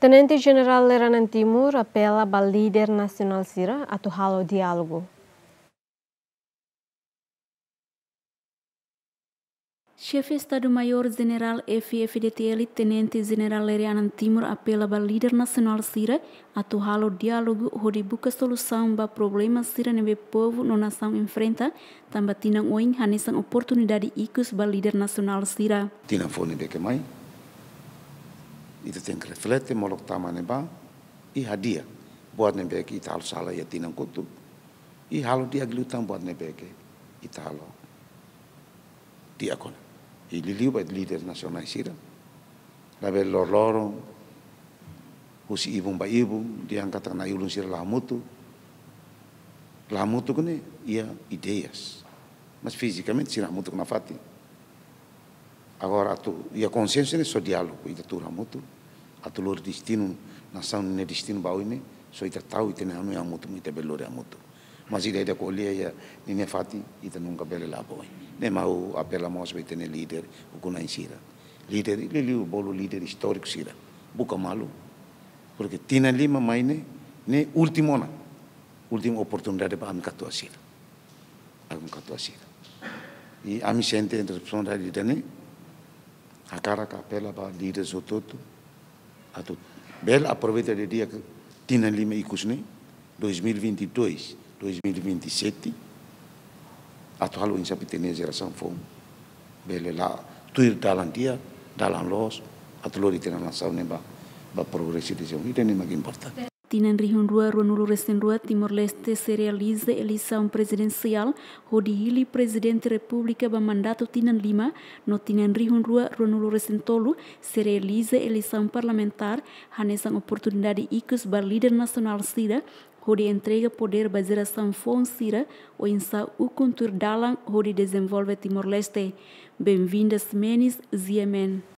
Tenente General Leranan Timur apela al líder nacional Sira atau halo diálogo. Chefe Estado-Maior General FFDTL Tenente General Lerianan Timur apela ao líder nacional Sira atau halo diálogo onde busca solução para problemas Sira nebe povo no nação enfrenta também tinang oin hanesan oportunidade ikus para líder nacional Sira. Tinang fone beke mai. Itu tem que reflete molok tama neba i hadia buat nebe ki tal sala ya tinang kutu. I halo dia glutan buat nebe ke italo. Dia kona. i liliu ba leader nasional sira labe lor loro usi ibu ba ibu diangkat na ulun sira la mutu la mutu kene ia ideias mas fisicamente sira mutu na fati agora tu ia consciência ne so diálogo ita tu atulor destinul nação ne destino bauine soita tau itene anu ya mutu mite belore amutu. Mas ada kolia ya nine fati ita nunca bele labo ne mau apela mos itene líder ukuna insira líder ele liu bolo líder histórico sira. Buka malu. Porque tina lima maine ne último na última oportunidade para ami katua sira. Ami katua sira. E ami sente entre a da líder ne akara kapela ba líder zototo atu bel aproveita de dia que tina lima ikusne 2022 2027 atau halu insa pitene geração fome bele lá tuir dalam dia dalam los atau lori tena nação nemba ba progresso de jão itu nem importante Tinan rihun rua runulu resten rua Timor-Leste se realiza eleição presidencial. Onde hili presidente república ba mandato tinan lima. No tinan rihun rua runulu resten tolu. Se realiza eleição parlamentar. Hanesan oportunidade ikus ba líder nacional sida. Onde entrega poder ba geração fonsira o insa contur dalang onde desenvolve Timor-Leste. Bem-vindas menis Ziemen.